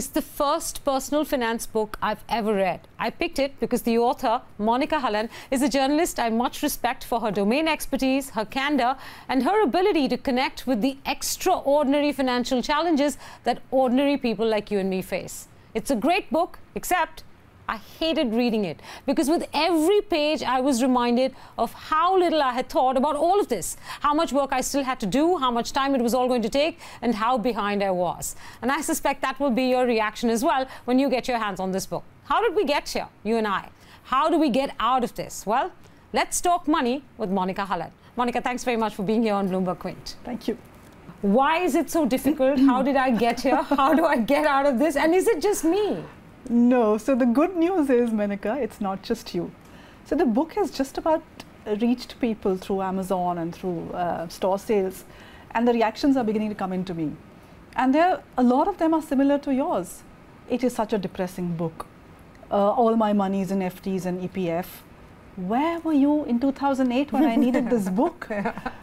is the first personal finance book I've ever read. I picked it because the author, Monika Halan, is a journalist I much respect for her domain expertise, her candor, and her ability to connect with the extraordinary financial challenges that ordinary people like you and me face. It's a great book, except I hated reading it because with every page I was reminded of how little I had thought about all of this, how much work I still had to do, how much time it was all going to take, and how behind I was. And I suspect that will be your reaction as well when you get your hands on this book. How did we get here, you and I? How do we get out of this? Well, let's talk money with Monika Halan. Monika, thanks very much for being here on BloombergQuint. Thank you. Why is it so difficult? How did I get here? How do I get out of this? And is it just me? No. So the good news is, Menaka, it's not just you. So the book has just about reached people through Amazon and through uh, store sales, and the reactions are beginning to come into me. And there, a lot of them are similar to yours. It is such a depressing book. Uh, all my money is in FDs and EPF. Where were you in 2008 when I needed this book?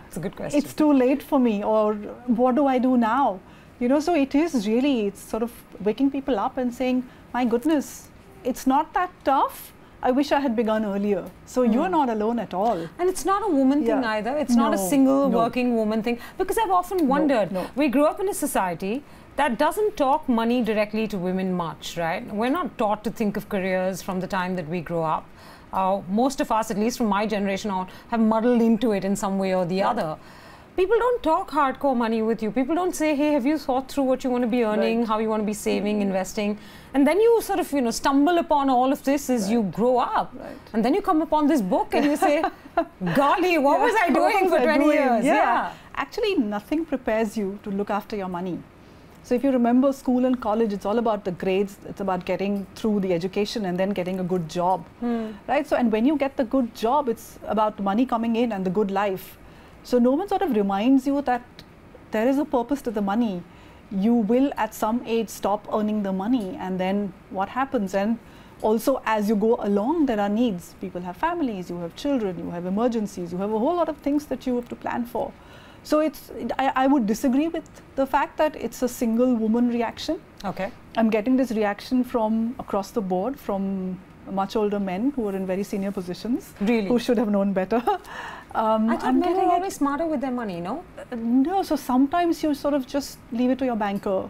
It's a good question. It's too late for me, or what do I do now? You know, so it is really, it's sort of waking people up and saying, my goodness, it's not that tough. I wish I had begun earlier. So mm. you're not alone at all. And it's not a woman yeah. thing either. It's no, not a single no. working woman thing. Because I've often wondered, no, we grew up in a society that doesn't talk money directly to women much, right? We're not taught to think of careers from the time that we grow up. Uh, most of us, at least from my generation on, have muddled into it in some way or the right. other people don't talk hardcore money with you. People don't say, hey, have you thought through what you want to be earning, right. how you want to be saving, mm-hmm. investing? And then you sort of, you know, stumble upon all of this as right. you grow up. Right. And then you come upon this book and you say, golly, what yeah. was I doing was for 20 doing? years? Yeah. yeah. Actually, nothing prepares you to look after your money. So if you remember school and college, it's all about the grades. It's about getting through the education and then getting a good job, hmm. right? So and when you get the good job, it's about money coming in and the good life. So no one sort of reminds you that there is a purpose to the money. You will at some age stop earning the money, and then what happens? And also, as you go along, there are needs. People have families, you have children, you have emergencies, you have a whole lot of things that you have to plan for. So it's I, I would disagree with the fact that it's a single woman reaction. Okay. I'm getting this reaction from across the board from much older men who are in very senior positions. Really? Who should have known better. um, I thought men were always smarter with their money, no? Uh, no, so sometimes you sort of just leave it to your banker.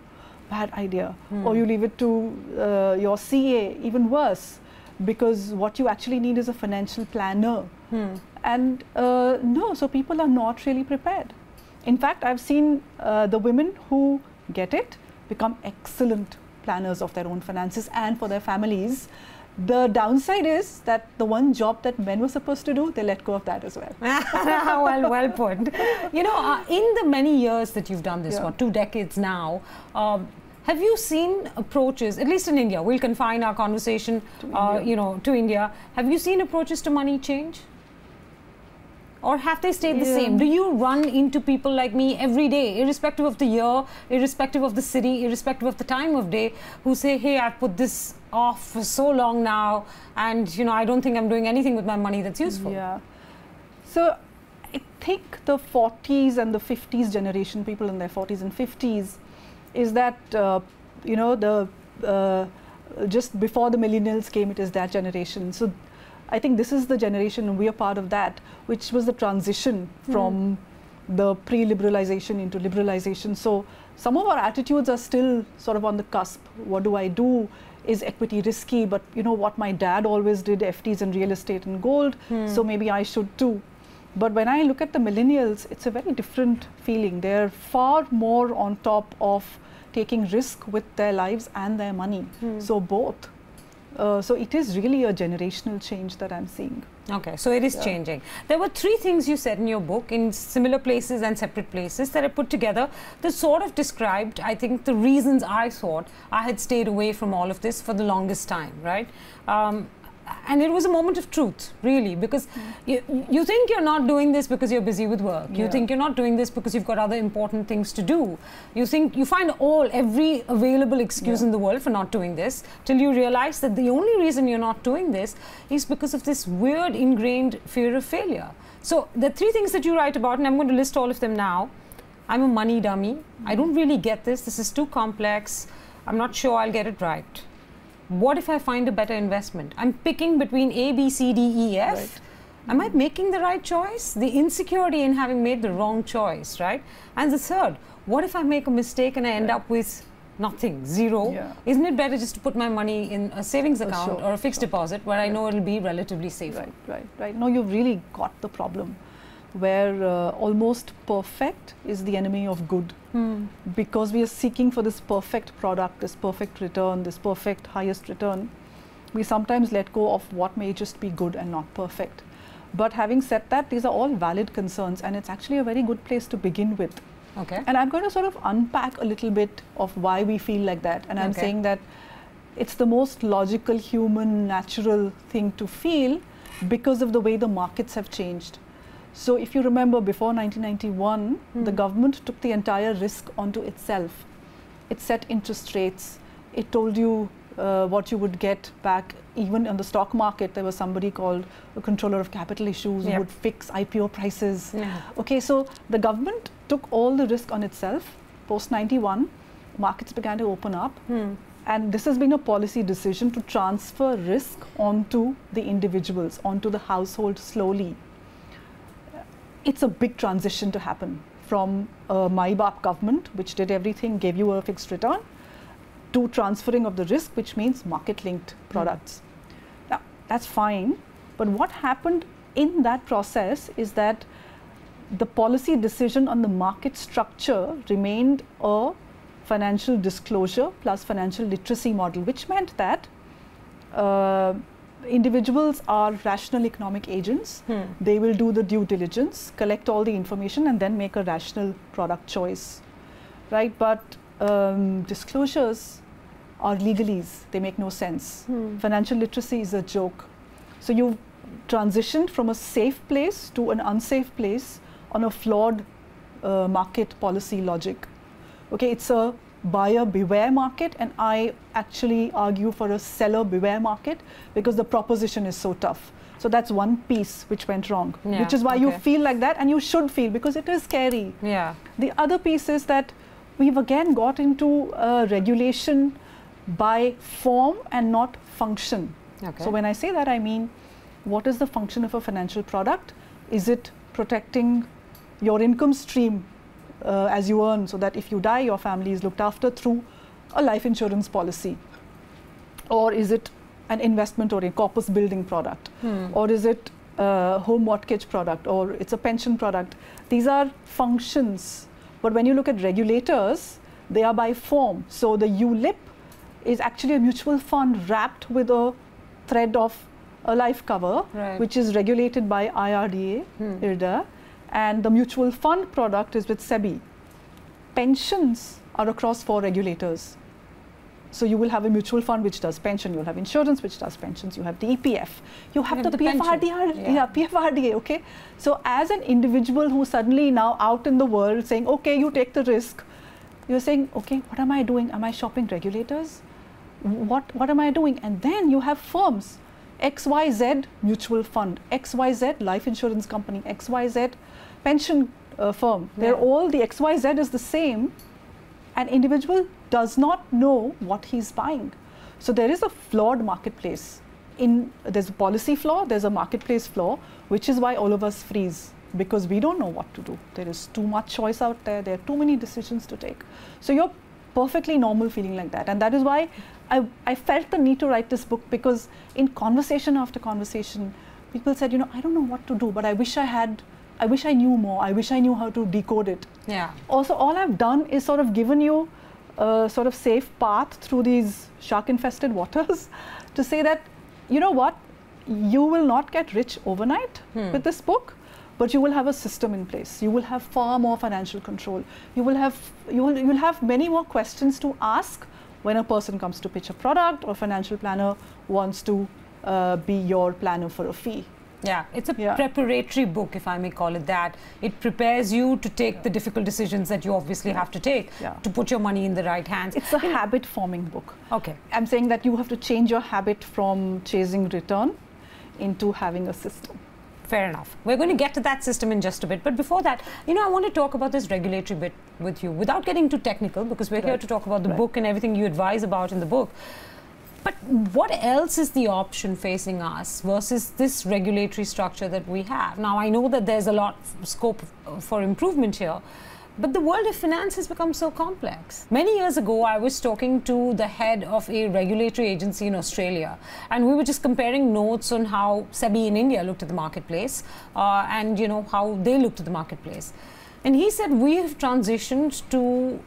Bad idea. Hmm. Or you leave it to uh, your CA, even worse, because what you actually need is a financial planner. Hmm. And uh, no, so people are not really prepared. In fact, I've seen uh, the women who get it become excellent planners of their own finances and for their families. The downside is that the one job that men were supposed to do, they let go of that as well. well, well put. You know, uh, in the many years that you've done this, yeah. what, two decades now, um, have you seen approaches, at least in India, we'll confine our conversation, uh, you know, to India. Have you seen approaches to money change? Or have they stayed yeah. the same? Do you run into people like me every day, irrespective of the year, irrespective of the city, irrespective of the time of day, who say, "Hey, I've put this off for so long now, and you know, I don't think I'm doing anything with my money that's useful." Yeah. So, I think the 40s and the 50s generation, people in their 40s and 50s, is that uh, you know the uh, just before the millennials came, it is that generation. So I think this is the generation, and we are part of that, which was the transition mm. from the pre liberalization into liberalization. So, some of our attitudes are still sort of on the cusp. What do I do? Is equity risky? But you know what my dad always did FDs and real estate and gold, mm. so maybe I should too. But when I look at the millennials, it's a very different feeling. They're far more on top of taking risk with their lives and their money. Mm. So, both. Uh, so it is really a generational change that I'm seeing. Okay, so it is yeah. changing. There were three things you said in your book in similar places and separate places that I put together that sort of described, I think, the reasons I thought I had stayed away from all of this for the longest time, right? Um, and it was a moment of truth, really, because you, you think you're not doing this because you're busy with work. Yeah. You think you're not doing this because you've got other important things to do. You think you find all every available excuse yeah. in the world for not doing this till you realize that the only reason you're not doing this is because of this weird ingrained fear of failure. So the three things that you write about, and I'm going to list all of them now. I'm a money dummy. Mm. I don't really get this. This is too complex. I'm not sure I'll get it right. What if I find a better investment? I'm picking between A, B, C, D, E, F. Right. Am I making the right choice? The insecurity in having made the wrong choice, right? And the third, what if I make a mistake and I end Right. up with nothing, zero? Yeah. Isn't it better just to put my money in a savings account sure, or a fixed sure. deposit where I know it'll be relatively safe? Right, right, right. No, you've really got the problem where uh, almost perfect is the enemy of good Hmm. because we are seeking for this perfect product, this perfect return, this perfect highest return. We sometimes let go of what may just be good and not perfect. But having said that, these are all valid concerns, and it's actually a very good place to begin with. Okay. And I'm going to sort of unpack a little bit of why we feel like that. And I'm Okay. saying that it's the most logical, human, natural thing to feel because of the way the markets have changed. So, if you remember, before 1991, the Hmm. government took the entire risk onto itself. It set interest rates, it told you uh, what you would get back. Even in the stock market, there was somebody called a controller of capital issues Yep. who would fix IPO prices. Yeah. Okay, so the government took all the risk on itself. Post 91, markets began to open up, Hmm. and this has been a policy decision to transfer risk onto the individuals, onto the household slowly. It's a big transition to happen from a mai-baap government, which did everything, gave you a fixed return, to transferring of the risk, which means market linked products. Now, that's fine, but what happened in that process is that the policy decision on the market structure remained a financial disclosure plus financial literacy model, which meant that uh, individuals are rational economic agents. Hmm. They will do the due diligence, collect all the information, and then make a rational product choice. Right? But um, disclosures are legalese, they make no sense. Hmm. Financial literacy is a joke. So you've transitioned from a safe place to an unsafe place on a flawed uh, market policy logic. Okay, it's a buyer beware market, and I actually argue for a seller beware market because the proposition is so tough. So that's one piece which went wrong, Yeah, which is why you feel like that, and you should feel because it is scary. Yeah. The other piece is that we've again got into uh, regulation by form and not function. Okay. So when I say that, I mean, what is the function of a financial product? Is it protecting your income stream uh, as you earn, so that if you die, your family is looked after through a life insurance policy? Or is it an investment or a corpus building product? Hmm. or is it a home mortgage product or it's a pension product these are functions but when you look at regulators they are by form so the ulip is actually a mutual fund wrapped with a thread of a life cover Right. which is regulated by IRDA Hmm. IRDA and the mutual fund product is with SEBI pensions are across four regulators so you will have a mutual fund which does pension, you'll have insurance which does pensions, you have the EPF, you have, have the, the. PFRDA, Yeah. yeah. PFRDA, okay? So as an individual who's suddenly now out in the world saying, okay, you take the risk, you're saying, okay, what am I doing? Am I shopping regulators? What, what am I doing? And then you have firms, XYZ mutual fund, XYZ life insurance company, XYZ pension uh, firm. They're all, the XYZ is the same, an individual does not know what he's buying. So there is a flawed marketplace. In there's a policy flaw, there's a marketplace flaw, which is why all of us freeze because we don't know what to do. There is too much choice out there. There are too many decisions to take. So you're perfectly normal feeling like that, and that is why I, I felt the need to write this book because in conversation after conversation, people said, you know, I don't know what to do, but I wish I had. I wish I knew more. I wish I knew how to decode it Yeah. also all i've done is sort of given you a sort of safe path through these shark infested waters to say that you know what you will not get rich overnight Hmm. with this book but you will have a system in place you will have far more financial control you will have you will you will have many more questions to ask when a person comes to pitch a product or financial planner wants to uh, be your planner for a fee Yeah, it's a Yeah. preparatory book, if I may call it that. It prepares you to take the difficult decisions that you obviously have to take Yeah. to put your money in the right hands. it's a habit forming book okay. I'm saying that you have to change your habit from chasing return into having a system. Fair enough. We're going to get to that system in just a bit. But before that, you know, I want to talk about this regulatory bit with you without getting too technical because we're right. here to talk about the right. book and everything you advise about in the book. But what else is the option facing us versus this regulatory structure that we have? Now, I know that there's a lot of scope for improvement here, but the world of finance has become so complex. Many years ago, I was talking to the head of a regulatory agency in Australia, and we were just comparing notes on how SEBI in India looked at the marketplace uh, and you know how they looked at the marketplace. And he said we have transitioned to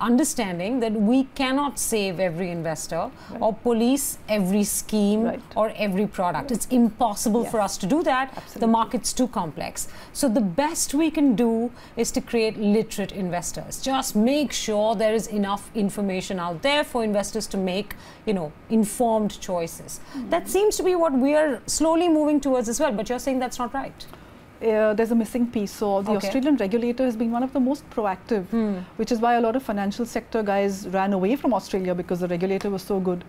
understanding that we cannot save every investor right. or police every scheme right. or every product. It's impossible yes. for us to do that. Absolutely. The market's too complex. So the best we can do is to create literate investors. Just make sure there is enough information out there for investors to make, you know, informed choices. Mm. That seems to be what we are slowly moving towards as well, but you're saying that's not right uh, there's a missing piece. So the okay. Australian regulator has been one of the most proactive, hmm. which is why a lot of financial sector guys ran away from Australia because the regulator was so good.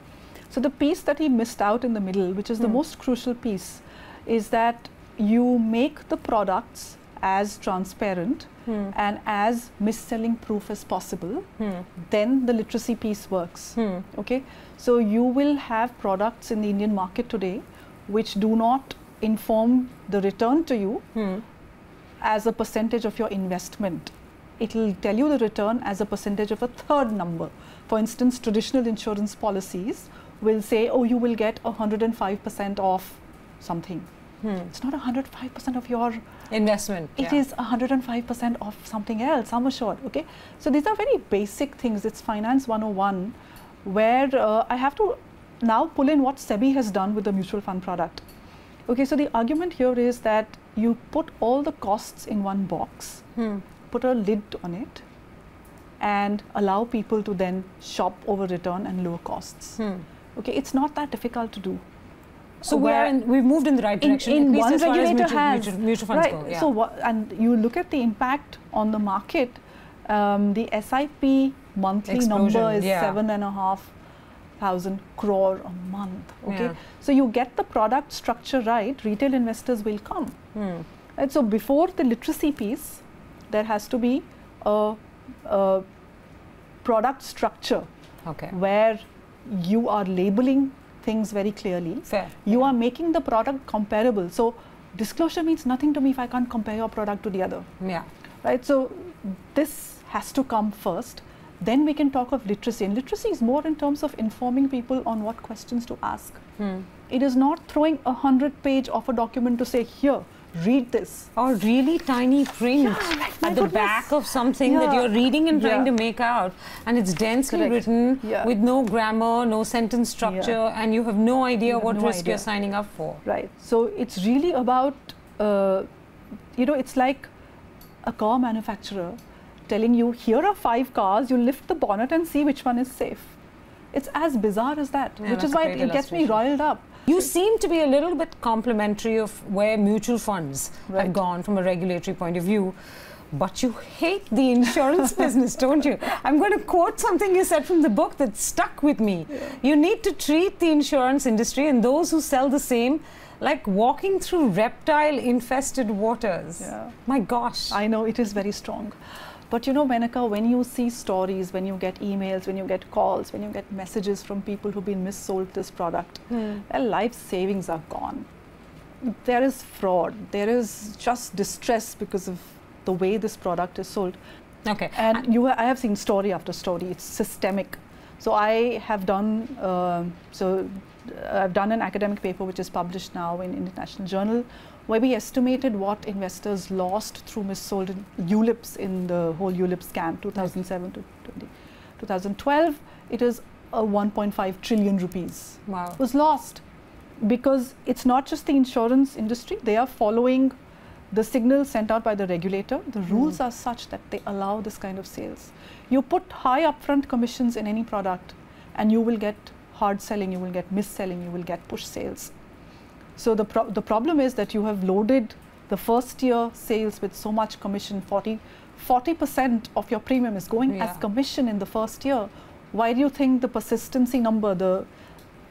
So the piece that he missed out in the middle, which is the hmm. most crucial piece, is that you make the products as transparent hmm. and as mis-selling proof as possible, hmm. then the literacy piece works. Hmm. Okay, so you will have products in the Indian market today which do not inform the return to you hmm. as a percentage of your investment. It will tell you the return as a percentage of a third number. For instance, traditional insurance policies will say, oh, you will get 105% off something. Hmm. It's not 105% of your investment. It yeah. is 105% of something else, sum assured. Okay, so these are very basic things. It's finance 101, where uh, I have to now pull in what SEBI has done with the mutual fund product. Okay, so the argument here is that you put all the costs in one box, hmm. put a lid on it, and allow people to then shop over return and lower costs. Hmm. Okay, it's not that difficult to do. So we're in, we've moved in the right direction. In, in one regulator mutual, has mutual, mutual funds right. Go, yeah. So and you look at the impact on the market. Um, the SIP monthly Explosion, number is yeah. seven and a half thousand crore a month. Okay, yeah. so you get the product structure right, retail investors will come. Hmm. And so before the literacy piece, there has to be a, a product structure okay. where you are labeling things very clearly. Fair. You yeah. are making the product comparable. So disclosure means nothing to me if I can't compare your product to the other. Yeah. Right. So this has to come first then we can talk of literacy. And literacy is more in terms of informing people on what questions to ask. Hmm. It is not throwing a hundred page of a document to say, here, read this. Or really tiny print yeah, like at the goodness. back of something yeah. that you're reading and trying yeah. to make out. And it's densely Correct. written with no grammar, no sentence structure, and you have no idea what no risk idea. you're signing up for. Right. So it's really about, uh, you know, it's like a car manufacturer telling you, here are five cars, you lift the bonnet and see which one is safe. It's as bizarre as that, yeah, which is why it gets me riled up. You seem to be a little bit complimentary of where mutual funds right. have gone from a regulatory point of view. But you hate the insurance business, don't you? I'm going to quote something you said from the book that stuck with me. Yeah. You need to treat the insurance industry and those who sell the same like walking through reptile infested waters. Yeah. My gosh. I know, it is very strong. But you know, Menaka, when you see stories, when you get emails, when you get calls, when you get messages from people who've been missold this product, mm. their life savings are gone. There is fraud. There is just distress because of the way this product is sold. Okay. And you, I have seen story after story. It's systemic. So I have done. Uh, so I've done an academic paper which is published now in International Journal where we estimated what investors lost through missold ULIPs in the whole ULIP scam 2007 to 20, 2012 it is a 1.5 trillion rupees. Wow. was lost because it's not just the insurance industry they are following the signals sent out by the regulator. The mm. rules are such that they allow this kind of sales. You put high upfront commissions in any product and you will get hard selling you will get mis-selling you will get push sales so the, pro the problem is that you have loaded the first year sales with so much commission, 40, 40% of your premium is going yeah. as commission in the first year. Why do you think the persistency number, the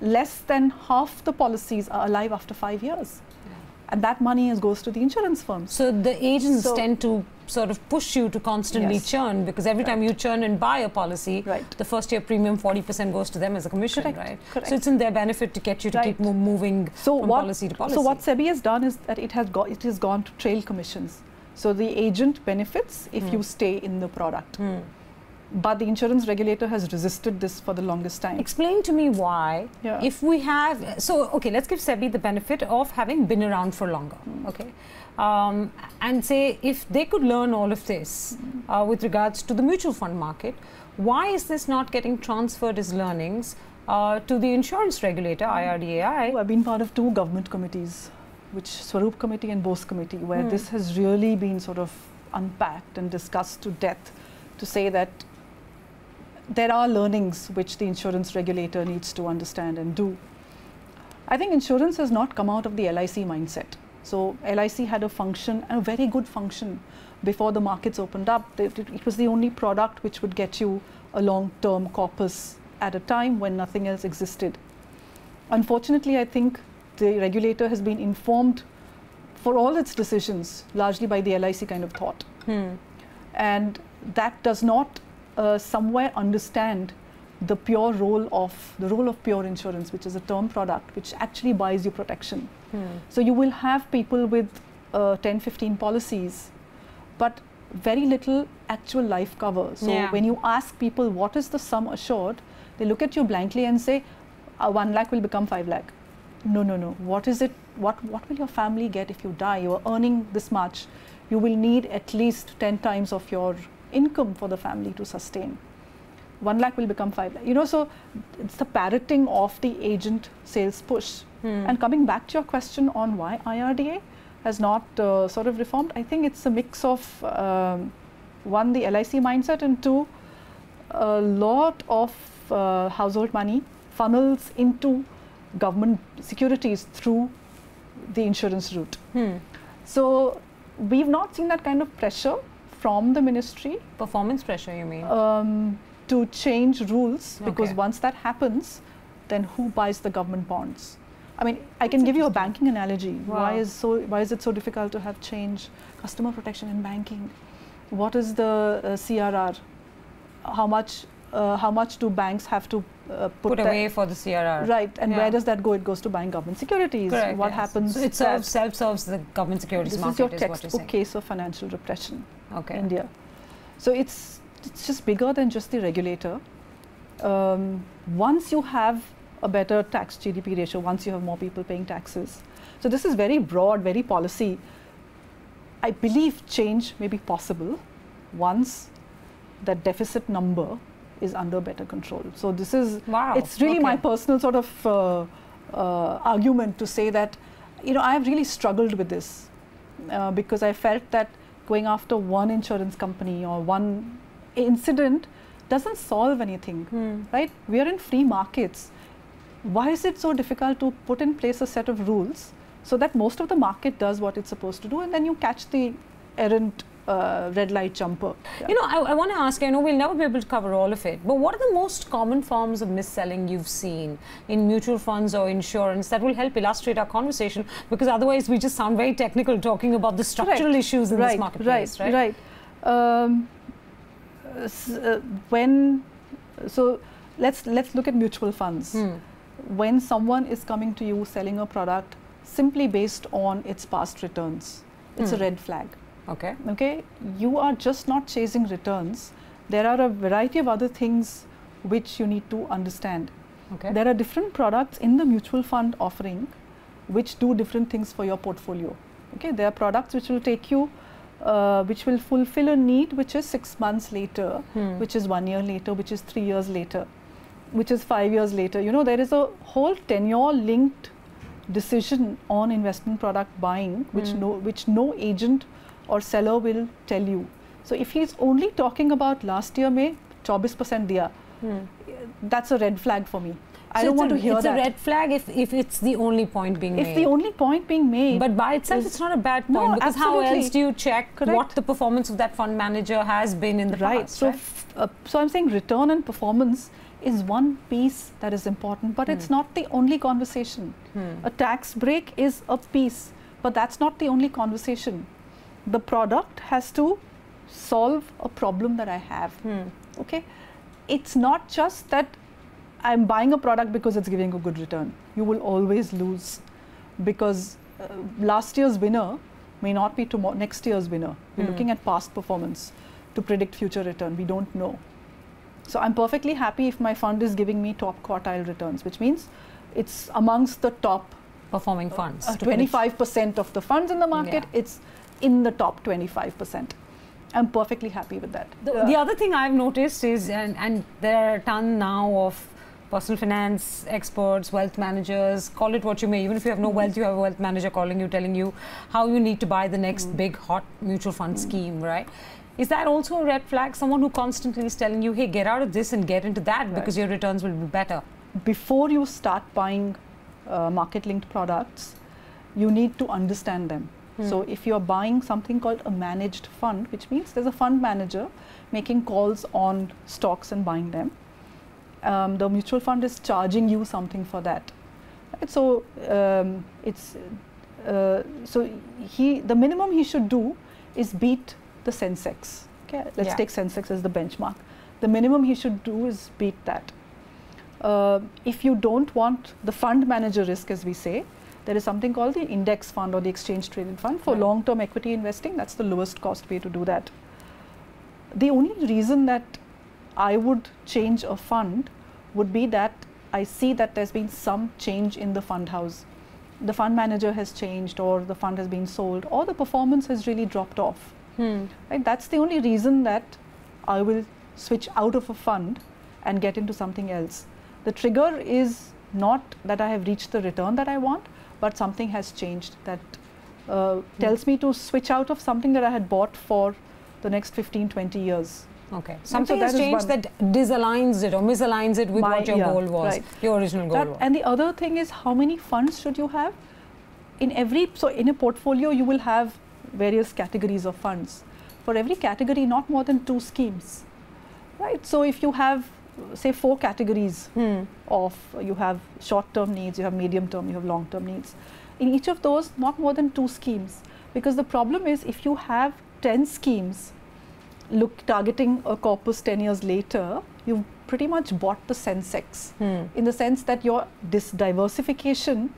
less than half the policies are alive after five years? Yeah. and that money is, goes to the insurance firms. So the agents So- tend to sort of push you to constantly Yes. churn because every time you churn and buy a policy, Right. the first year premium 40% goes to them as a commission, Correct, right? correct. So it's in their benefit to get you to keep Right. mo- moving So from what? policy to policy. So what SEBI has done is that it has got it has gone to trail commissions. So the agent benefits if Hmm. you stay in the product, Hmm. But the insurance regulator has resisted this for the longest time. Explain to me why, Yeah. if we have, so okay, let's give SEBI the benefit of having been around for longer, Hmm. okay, um, and say if they could learn all of this Hmm. uh, with regards to the mutual fund market, why is this not getting transferred as learnings uh, to the insurance regulator, IRDAI? I've been part of two government committees, which Swaroop Committee and Bose Committee, where Hmm. this has really been sort of unpacked and discussed to death to say that there are learnings which the insurance regulator needs to understand and do. I think insurance has not come out of the LIC mindset. So LIC had a function, a very good function, before the markets opened up. It, was the only product which would get you a long-term corpus at a time when nothing else existed. Unfortunately, I think the regulator has been informed for all its decisions largely by the LIC kind of thought Hmm. and that does not uh, somewhere understand the pure role of the role of pure insurance which is a term product which actually buys you protection. Hmm. so you will have people with uh, 10 15 policies but very little actual life cover. So Yeah. when you ask people what is the sum assured? they look at you blankly and say uh, 1 lakh will become 5 lakh. No no no. What is it what what will your family get if you die? You are earning this much. You will need at least 10 times of your income for the family to sustain 1 lakh will become 5 lakh you know so it's the parroting of the agent sales push Hmm. and coming back to your question on why IRDA has not uh, sort of reformed, I think it's a mix of um, one, the LIC mindset, and two, a lot of uh, household money funnels into government securities through the insurance route. Hmm. So we've not seen that kind of pressure from the ministry Performance pressure, you mean? um, to change rules because Okay. once that happens, then who buys the government bonds? I mean, I can give you a banking analogy. Why is so? Why is it so difficult to have change, customer protection in banking? What is the uh, CRR? How much? Uh, how much do banks have to uh, put, Put away for the CRR. Right, and Yeah. where does that go? It goes to buying government securities. Correct, what yes. happens? So it serves, self-serves the government securities this market is your textbook case of financial repression. Okay. India. So it's it's just bigger than just the regulator. Um, once you have a better tax GDP ratio, once you have more people paying taxes, so this is very broad, very policy. I believe change may be possible once that deficit number is under better control. So this is Wow. it's really my personal sort of uh, uh, argument to say that you know I have really struggled with this uh, because I felt that going after one insurance company or one incident doesn't solve anything, Hmm. right? We are in free markets. Why is it so difficult to put in place a set of rules so that most of the market does what it's supposed to do, and then you catch the errant uh, red light jumper? Yeah. You know, I, I want to ask, I know we'll never be able to cover all of it, but what are the most common forms of mis-selling you've seen in mutual funds or insurance that will help illustrate our conversation? Because otherwise we just sound very technical talking about the structural Correct. issues in right, this marketplace, right? right, right. Um, uh, when so let's let's look at mutual funds. Hmm. When someone is coming to you selling a product simply based on its past returns, it's a Hmm. red flag. Okay. Okay, you are just not chasing returns. There are a variety of other things which you need to understand. Okay. There are different products in the mutual fund offering which do different things for your portfolio. Okay, there are products which will take you, uh, which will fulfill a need which is six months later, Hmm. which is one year later, which is three years later, which is five years later. You know, there is a whole tenure linked decision on investment product buying which Hmm. no which no agent or seller will tell you. So if he's only talking about last year May 24% diya, Hmm. that's a red flag for me. I don't want a, to hear it's that. a red flag if, if it's the only point being if made. the only point being made, but by itself, it's not a bad point No, because how else do you check what the performance of that fund manager has been in the right. past? So, right? f- uh, so I'm saying return and performance is one piece that is important, but it's Hmm. not the only conversation. Hmm. A tax break is a piece, But that's not the only conversation. The product has to solve a problem that I have. Hmm. Okay, it's not just that I'm buying a product because it's giving a good return. You will always lose because uh, last year's winner may not be tomorrow next year's winner. We're Hmm. looking at past performance to predict future return. We don't know. So I'm perfectly happy if my fund is giving me top quartile returns, which means it's amongst the top Performing funds. uh, 25% of the funds in the market. Yeah. It's in the top 25%. I'm perfectly happy with that. The, Uh, the other thing I've noticed is, and, and there are a ton now of personal finance experts, wealth managers, call it what you may. Even if you have no wealth, you have a wealth manager calling you, telling you how you need to buy the next Mm. big hot mutual fund scheme, right? Is that also a red flag? Someone who constantly is telling you, hey, get out of this and get into that Right. because your returns will be better. before you start buying uh, market linked products, you need to understand them. Hmm. So, if you're buying something called a managed fund, which means there's a fund manager making calls on stocks and buying them, um, the mutual fund is charging you something for that. Right? So, um, it's uh, so he the minimum he should do is beat the Sensex. Okay, let's Yeah. take Sensex as the benchmark. The minimum he should do is beat that. Uh, if you don't want the fund manager risk, as we say, there is something called the index fund or the exchange traded fund for Right. long term equity investing. That's the lowest cost way to do that. The only reason that I would change a fund would be that I see that there's been some change in the fund house. The fund manager has changed, or the fund has been sold, or the performance has really dropped off. Hmm. Right? That's the only reason that I will switch out of a fund and get into something else. The trigger is not that I have reached the return that I want, but something has changed that uh, tells me to switch out of something that I had bought for the next 15, 20 years. Okay. Something that has changed that disaligns it or misaligns it with My- what your yeah, goal was, right. your original goal That, was. and the other thing is how many funds should you have? In every so in a portfolio you will have various categories of funds. For every category, not more than two schemes, right? So if you have say four categories Hmm. of you have short-term needs, you have medium-term, you have long-term needs. In each of those, not more than two schemes, because the problem is if you have ten schemes, look targeting a corpus ten years later, you've pretty much bought the Sensex Hmm. in the sense that your this diversification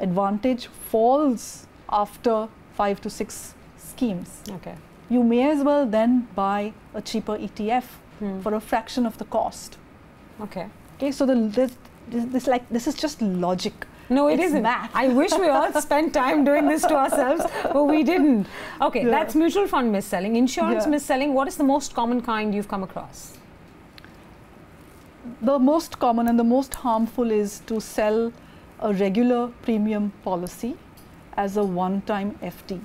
advantage falls after five to six schemes. Okay. You may as well then buy a cheaper ETF Hmm. for a fraction of the cost. Okay. Okay, so the this, this, this like this is just logic. No, it It's isn't. math. I wish we all spent time doing this to ourselves, but we didn't. Okay, Yeah. that's mutual fund mis-selling. Insurance Yeah. mis-selling, what is the most common kind you've come across? The most common and the most harmful is to sell a regular premium policy as a one-time FD.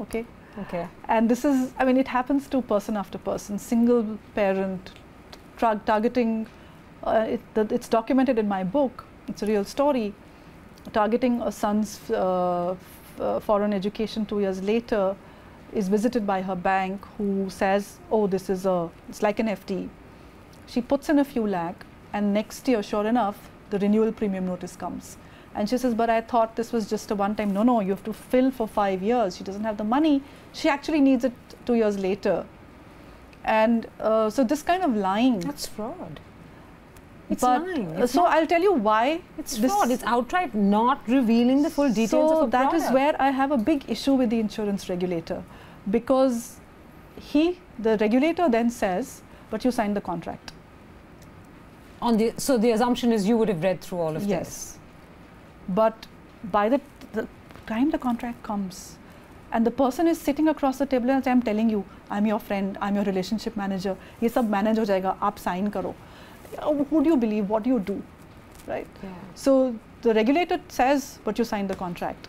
Okay, Okay. and this is i mean it happens to person after person. Single parent targeting uh, it, it's documented in my book. It's a real story. Targeting a son's uh, uh, foreign education 2 years later is visited by her bank who says oh this is a it's like an fd she puts in a few lakh and next year sure enough the renewal premium notice comes. And she says but i thought this was just a one time no no you have to fill for 5 years. She doesn't have the money she actually needs it 2 years later and uh, so this kind of lying That's fraud. It's but lying. uh, It's so i'll tell you why It's fraud. It's outright not revealing the full details so of a that is product. where I have a big issue with the insurance regulator because he, the regulator then says, but you signed the contract. On the so the assumption is you would have read through all of this. yes. But by the, the time the contract comes and the person is sitting across the table and I'm telling you, I'm your friend, I'm your relationship manager, ये सब manage हो जाएगा, आप sign करो. Uh, Who do you believe? What do you do? Right? Yeah. So the regulator says, but you signed the contract.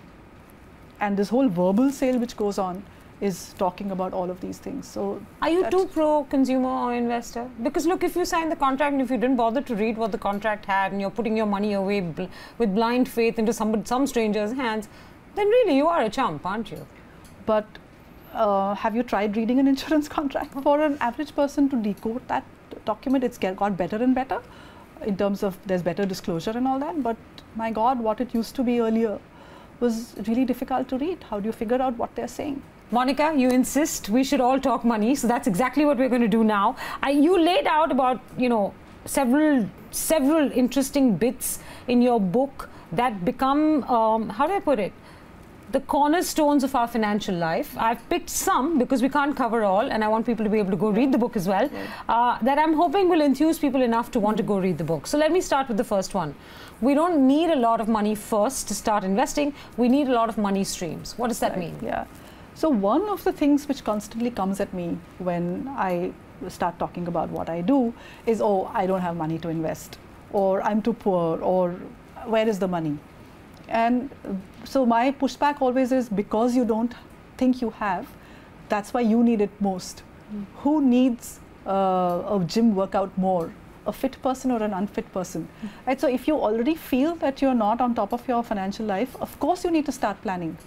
And this whole verbal sale which goes on is talking about all of these things. So Are you That's- too pro consumer or investor? Because look, if you signed the contract and if you didn't bother to read what the contract had and you're putting your money away bl- with blind faith into some some stranger's hands, then really you are a chump, aren't you? But uh, have you tried reading an insurance contract? For an average person to decode that document, it's got better and better in terms of there's better disclosure and all that. But my God, what it used to be earlier was really difficult to read. How do you figure out what they're saying? Monika, you insist we should all talk money, so that's exactly what we're going to do now. I, you laid out about you know several several interesting bits in your book that become um, how do I put it? The cornerstones of our financial life. I've picked some because we can't cover all, and I want people to be able to go read the book as well. Uh, that I'm hoping will enthuse people enough to want to go read the book. So let me start with the first one. We don't need a lot of money first to start investing. We need a lot of money streams. What does that Right, mean? Yeah. So one of the things which constantly comes at me when I start talking about what I do is, oh, I don't have money to invest, or I'm too poor, or where is the money? And so my pushback always is because you don't think you have, that's why you need it most. Who needs uh, a gym workout more? A fit person or an unfit person? Right? So if you already feel that you're not on top of your financial life, of course you need to start planning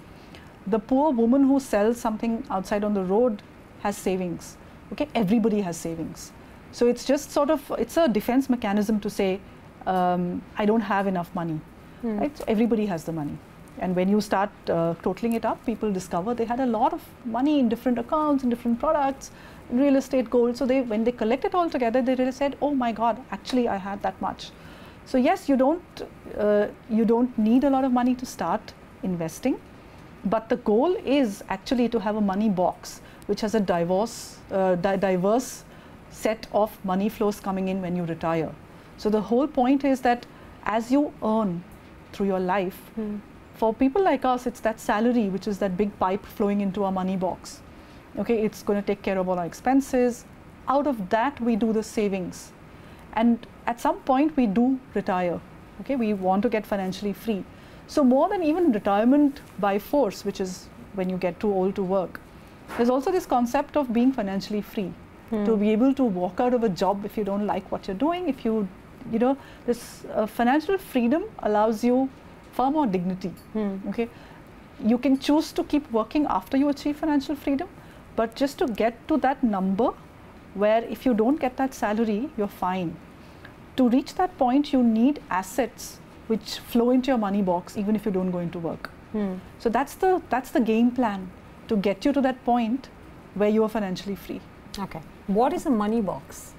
the poor woman who sells something outside on the road has savings okay everybody has savings so it's just sort of it's a defense mechanism to say um, i don't have enough money right? So everybody has the money. And when you start uh, totaling it up people discover they had a lot of money in different accounts in different products real estate gold. So they when they collect it all together they really said oh my god actually i had that much. So yes you don't uh, you don't need a lot of money to start investing but the goal is actually to have a money box which has a diverse, uh, di- diverse set of money flows coming in when you retire. So the whole point is that as you earn through your life, hmm. for people like us, it's that salary which is that big pipe flowing into our money box. Okay, it's going to take care of all our expenses. Out of that, we do the savings, and at some point, we do retire. Okay, we want to get financially free. So more than even retirement by force, which is when you get too old to work, there's also this concept of being financially free. Hmm. To be able to walk out of a job if you don't like what you're doing, if you, you know, this uh, financial freedom allows you far more dignity. Okay, you can choose to keep working after you achieve financial freedom, but just to get to that number where if you don't get that salary, you're fine. To reach that point, you need assets which flow into your money box even if you don't go into work. So that's the that's the game plan to get you to that point where you are financially free. Okay. What is a money box?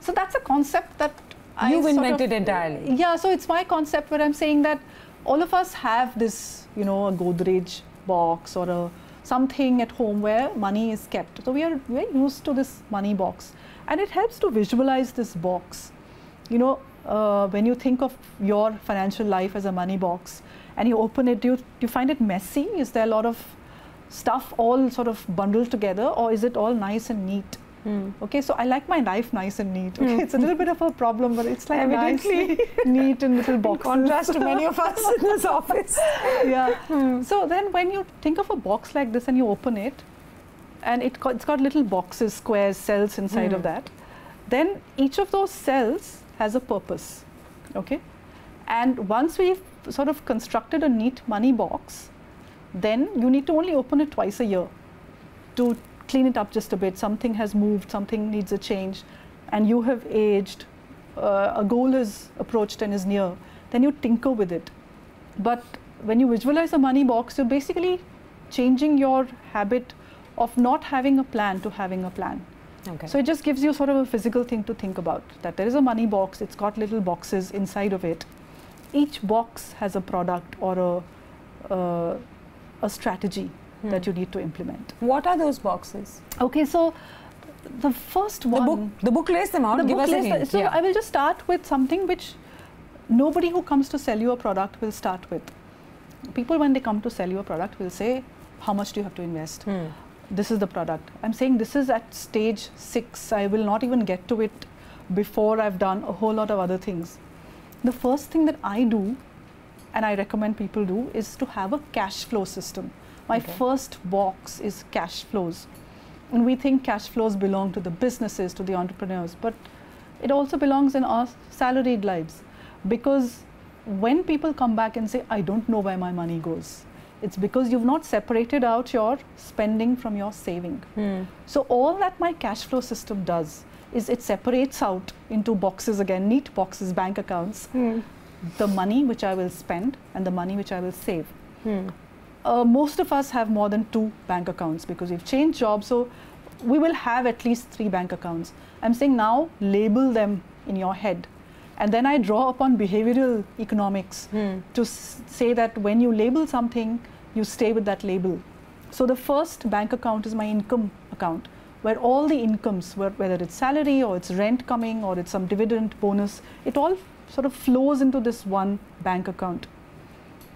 So that's a concept that I You've of- invented entirely. Yeah, so it's my concept where I'm saying that all of us have this, you know, a Godrej box or a something at home where money is kept. So we are very used to this money box, and it helps to visualize this box. You know, uh, when you think of your financial life as a money box, and you open it, do you, do you find it messy? Is there a lot of stuff all sort of bundled together, or is it all nice and neat? Hmm. Okay, so I like my life nice and neat. Okay, hmm. it's a little bit of a problem, but it's like Evidently. nicely neat in little boxes. Contrast to many of us in this office. yeah. Hmm. So then, when you think of a box like this and you open it, and it it's got little boxes, squares, cells inside of that, then each of those cells has a purpose. Okay, and once we've sort of constructed a neat money box, then you need to only open it twice a year to clean it up just a bit. Something has moved, something needs a change, and you have aged, uh, a goal is approached and is near, then you tinker with it. But when you visualize a money box, you're basically changing your habit of not having a plan to having a plan. Okay. So it just gives you sort of a physical thing to think about that there is a money box, it's got little boxes inside of it. Each box has a product or a, uh, a strategy that you need to implement. what are those boxes? Okay, so the first one. The book, the book lays them out. the Give book list- hint. So yeah. I will just start with something which nobody who comes to sell you a product will start with. People, when they come to sell you a product, will say, How much do you have to invest? Hmm. This is the product. I'm saying this is at stage six. I will not even get to it before I've done a whole lot of other things. The first thing that I do, and I recommend people do, is to have a cash flow system. My Okay. first box is cash flows. And we think cash flows belong to the businesses, to the entrepreneurs, but it also belongs in our salaried lives. Because when people come back and say, I don't know where my money goes, it's because you've not separated out your spending from your saving. Hmm. So, all that my cash flow system does is it separates out into boxes again, neat boxes, bank accounts, Hmm. the money which I will spend and the money which I will save. Hmm. Uh, most of us have more than two bank accounts because we've changed jobs. So we will have at least three bank accounts. I'm saying now label them in your head. And then I draw upon behavioral economics Hmm. to s- say that when you label something, you stay with that label. So the first bank account is my income account, where all the incomes, whether it's salary or it's rent coming or it's some dividend bonus, it all sort of flows into this one bank account.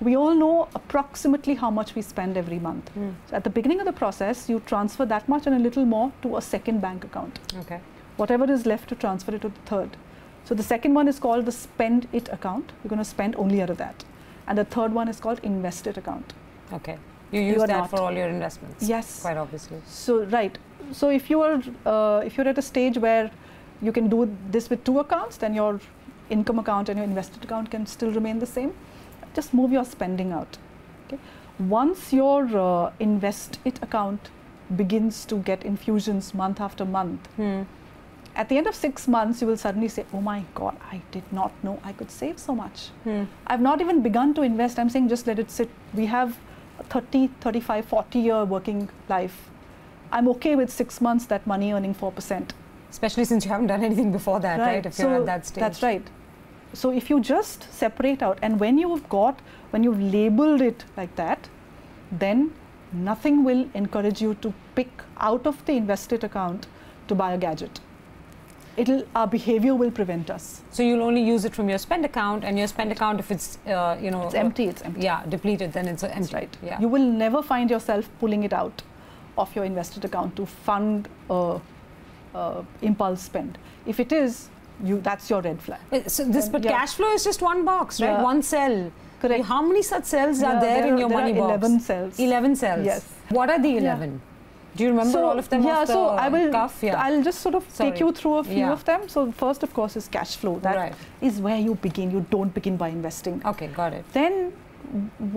We all know approximately how much we spend every month. Hmm. So at the beginning of the process, you transfer that much and a little more to a second bank account. Okay. Whatever is left to transfer it to the third. So the second one is called the spend it account. You're going to spend only out of that. And the third one is called invest it account. Okay. You You use are that not. for all your investments. Yes. Quite obviously. So right. So if you are uh, if you're at a stage where you can do this with two accounts, then your income account and your invested account can still remain the same. Just move your spending out. Okay. Once your uh, invest it account begins to get infusions month after month, Hmm. at the end of six months, you will suddenly say, "Oh my God, I did not know I could save so much." Hmm. I've not even begun to invest. I'm saying just let it sit. We have 30, 35, 40 year working life. I'm okay with six months that money earning 4%. Especially since you haven't done anything before that, right? If so you're at that stage. That's right. So if you just separate out, and when you've got, when you've labeled it like that, then nothing will encourage you to pick out of the invested account to buy a gadget. It'll, our behavior will prevent us. So you'll only use it from your spend account, and your spend account, if it's uh, you know It's empty, it's empty. yeah, depleted, then it's empty. That's right. Yeah. You will never find yourself pulling it out of your invested account to fund a, a impulse spend. If it is, you that's your red flag. Uh, So this, but yeah. cash flow is just one box, right? Yeah. One cell. Correct. How many such cells are Yeah, there, in your there money box? 11 cells. 11 cells. Yes. What are the. 11? Do you remember so, all of them yeah, the so I will. cuff? Yeah. I'll just sort of Sorry. take you through a few Yeah. of them. So first, of course, is cash flow. That is right. where you begin. You don't begin by investing. Okay, got it. Then,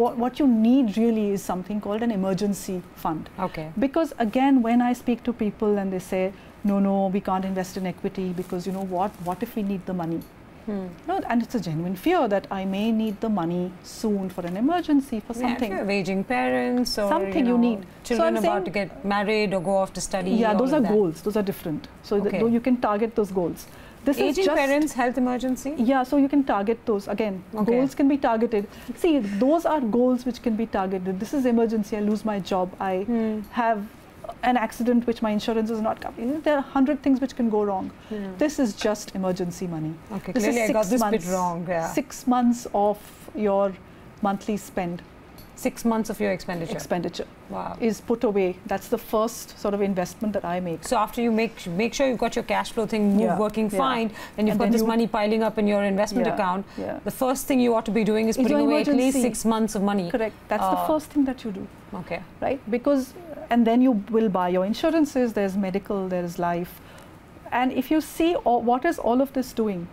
what what you need really is something called an emergency fund. Okay. Because again, when I speak to people and they say, no, no, we can't invest in equity because you know what? What if we need the money? Hmm. No, and it's a genuine fear that I may need the money soon for an emergency, for Yeah, if something. you have aging parents or Something you, you know, need. So children I'm about saying- to get married or go off to study. yeah, those are goals. Those are different. So th- Okay. though you can target those goals. This is Aging just parents health emergency. Yeah, so you can target those. Again, Okay. goals can be targeted. See, those are goals which can be targeted. This is emergency. I lose my job. I Hmm. have an accident which my insurance is not covering. There are hundred things which can go wrong. Hmm. This is just emergency money. Okay, This is clearly I got this months, bit wrong. Yeah. Six months of your monthly spend Six months of your expenditure. expenditure wow. is put away. That's the first sort of investment that I make. So after you make make sure you've got your cash flow thing move Yeah, working yeah. fine, and you've And got this you- money piling up in your investment Yeah, account. The first thing you ought to be doing is putting away at least six months of money. correct. That's the Uh, first thing that you do. Okay. right because and then you will buy your insurances there's medical there is life and if you see all, what is all of this doing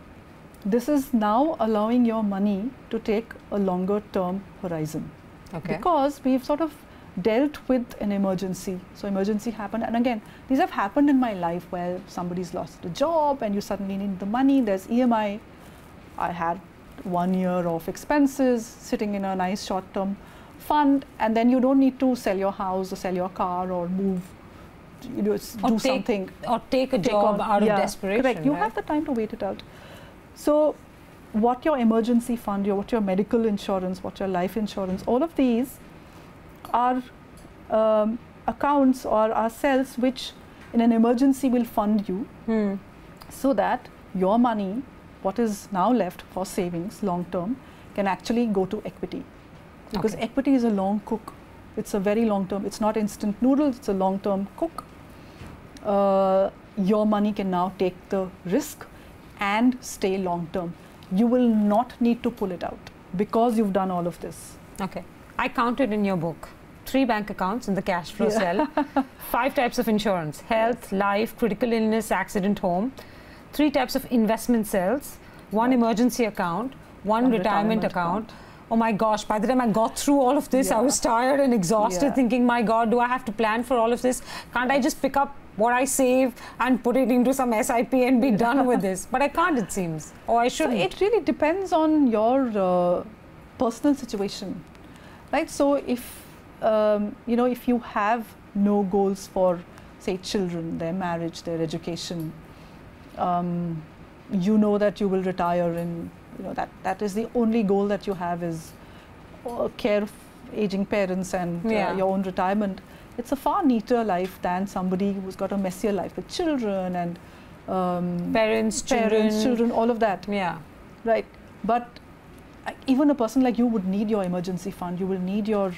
this is now allowing your money to take a longer term horizon Okay. because we've sort of dealt with an emergency. So emergency happened. And again these have happened in my life where somebody's lost a job and you suddenly need the money. There's emi i. Had one year of expenses sitting in a nice short term fund. And then you don't need to sell your house or sell your car or move. You know Or do take something. Or take a take job on- out of desperation. correct. you right? have the time to wait it out. So what your emergency fund your what your medical insurance what your life insurance all of these are um, accounts or are cells which in an emergency will fund you Hmm. so that your money what is now left for savings long term can actually go to equity. Because Okay. equity is a long cook. It's a very long term. It's not instant noodles. It's a long term cook. Uh, your money can now take the risk and stay long term you will not need to pull it out because you've done all of this Okay. I counted in your book three bank accounts in the cash flow Yeah. cell, five types of insurance health, life, critical illness, accident, home, three types of investment cells, one Right. emergency account, one, One retirement, retirement account. Oh my gosh, by the time I got through all of this, I was tired and exhausted, Yeah. thinking, my God, do I have to plan for all of this? Can't I just pick up what I save and put it into some SIP and be done with this? But I can't, it seems. Or I shouldn't. it really depends on your uh, personal situation right? So if um, you know if you have no goals for say children, their marriage, their education, um, you know that you will retire and you know that that is the only goal that you have is uh, care of aging parents and uh, Yeah. your own retirement. It's a far neater life than somebody who's got a messier life with children and um, Parents, children. parents, children, all of that. Yeah. Right. But even a person like you would need your emergency fund. You will need your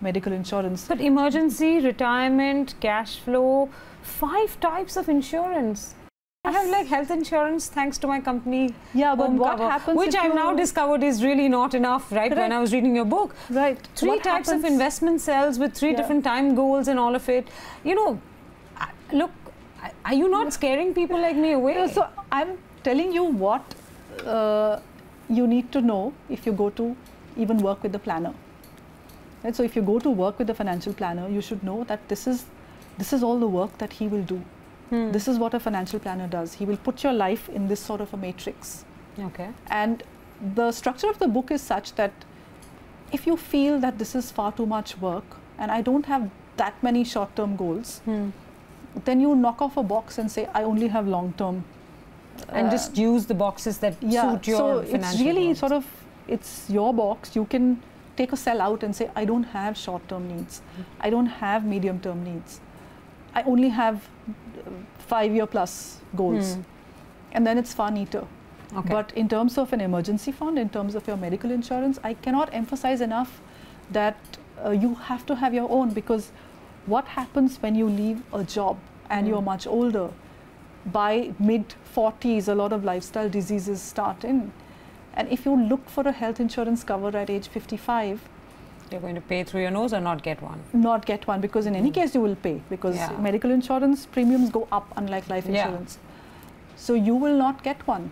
medical insurance. But emergency, retirement, cash flow, five types of insurance. I have like health insurance thanks to my company, Yeah, but what Cover, happens which I've now discovered is really not enough, right? When I was reading your book. right Three what types of investment cells with three Yeah. different time goals and all of it. You know, look, are you not scaring people like me away? No, so I'm telling you what uh, you need to know if you go to even work with the planner. Right? So if you go to work with the financial planner, you should know that this is this is all the work that he will do. Hmm. This is what a financial planner does. He will put your life in this sort of a matrix. okay. And the structure of the book is such that if you feel that this is far too much work and I don't have that many short term goals, Hmm. then you knock off a box and say, I only have long term. And just use the boxes that yeah, suit your so financial it's really goals. sort of it's your box. You can take a cell out and say, I don't have short term needs. I don't have medium term needs. I only have five year plus goals. Hmm. And then it's far neater. Okay. But in terms of an emergency fund, in terms of your medical insurance, I cannot emphasize enough that uh, you have to have your own because what happens when you leave a job and Mm. you're much older? By mid 40s, a lot of lifestyle diseases start in. And if you look for a health insurance cover at age 55, You're going to pay through your nose or not get one. not get one because in any Mm. case you will pay because Yeah. medical insurance premiums go up unlike life insurance. Yeah. So you will not get one.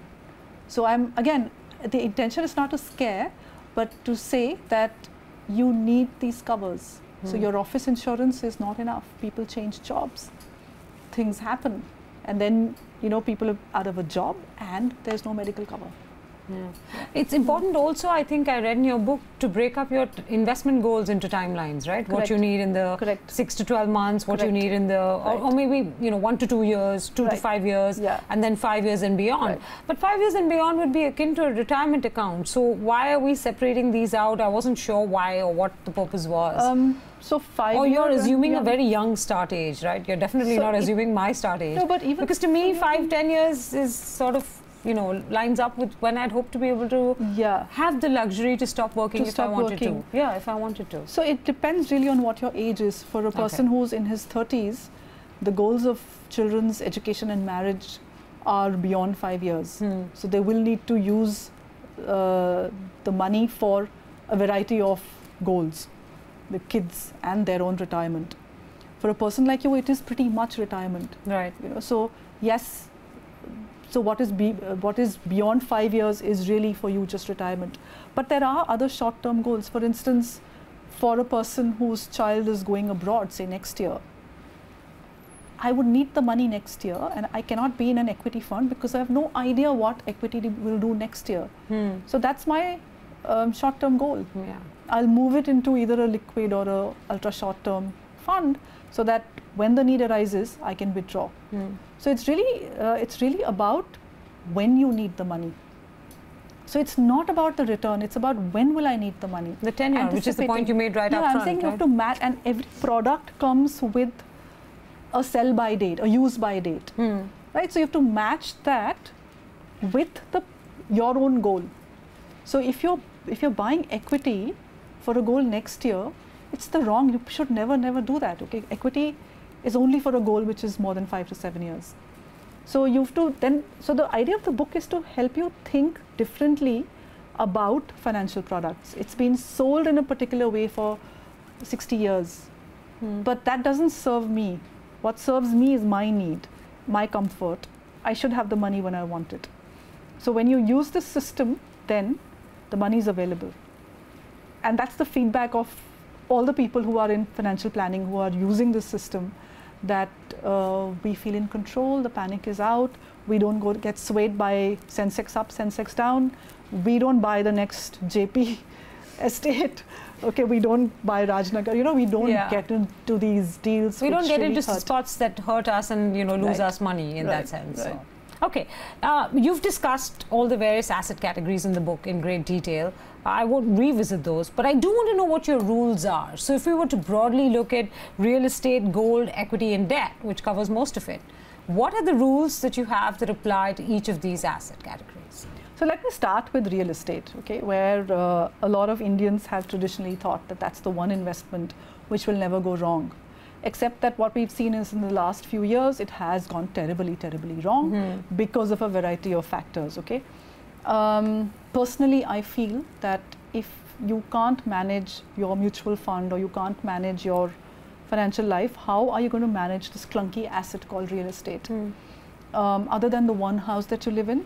So I'm again the intention is not to scare but to say that you need these covers. So Mm. your office insurance is not enough. People change jobs. Things happen and then you know people are out of a job and there's no medical cover. Yeah. It's important also, I think I read in your book, to break up your t- investment goals into timelines, right? What you need in the Correct. six to 12 months, what you need in the, or, Right. or maybe, you know, one to two years, two to five years, Yeah. and then five years and beyond. Right. But five years and beyond would be akin to a retirement account. So why are we separating these out? I wasn't sure why or what the purpose was. Um, so five or you're assuming a very young start age, right? You're definitely So not assuming my start age. No, but even because to me, five, ten years is sort of, you know, lines up with when I'd hope to be able to yeah. have the luxury to stop working To if stop I wanted working. to. Yeah, if I wanted to. So it depends really on what your age is. For a person who's in his 30s, the goals of children's education and marriage are beyond five years. Hmm. So they will need to use uh, the money for a variety of goals, the kids and their own retirement. For a person like you, it is pretty much retirement. Right. You know, so yes. So what is be, what is beyond five years is really for you just retirement. But there are other short-term goals. For instance, for a person whose child is going abroad, say next year, I would need the money next year, and I cannot be in an equity fund because I have no idea what equity will do next year. Hmm. So that's my um, short-term goal. Yeah. I'll move it into either a liquid or a ultra short-term fund, so that when the need arises, I can withdraw. Hmm. So it's really uh, it's really about when you need the money. So it's not about the return; it's about when will I need the money. The tenure, which is the point you made right yeah, up I'm front. saying you have to match, and every product comes with a sell by date, a use by date, Hmm. right? So you have to match that with the your own goal. So if you're if you're buying equity for a goal next year, it's the wrong. You should never never do that. Okay, equity is only for a goal which is more than five to seven years. So you have to then. So the idea of the book is to help you think differently about financial products. It's been sold in a particular way for 60 years, Hmm. but that doesn't serve me. What serves me is my need, my comfort. I should have the money when I want it. So when you use this system, then the money is available. And that's the feedback of all the people who are in financial planning who are using this system that uh, we feel in control, the panic is out, we don't go get swayed by Sensex up, Sensex down, we don't buy the next JP estate, Okay, we don't buy Rajnagar. You know, we don't Yeah. get into these deals. We don't get really into hurt. spots that hurt us and you know lose Right. us money in that sense. right. So. Okay, uh, you've discussed all the various asset categories in the book in great detail. I won't revisit those, but I do want to know what your rules are. So, if we were to broadly look at real estate, gold, equity, and debt, which covers most of it, what are the rules that you have that apply to each of these asset categories? So let me start with real estate, okay, where uh, a lot of Indians have traditionally thought that that's the one investment which will never go wrong. Except that what we've seen is in the last few years, it has gone terribly, terribly wrong Mm-hmm. because of a variety of factors, okay. Um, personally, I feel that if you can't manage your mutual fund or you can't manage your financial life, how are you going to manage this clunky asset called real estate? um, other than the one house that you live in,